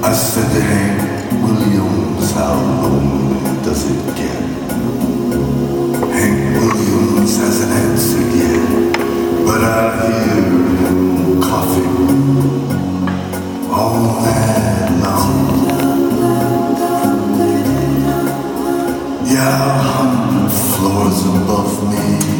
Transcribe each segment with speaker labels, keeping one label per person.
Speaker 1: I said to Hank Williams, how lonely does it get? Hank Williams hasn't answered yet, but I hear him coughing all night long. Yeah, hundred floors above me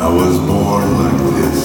Speaker 1: I was born like this.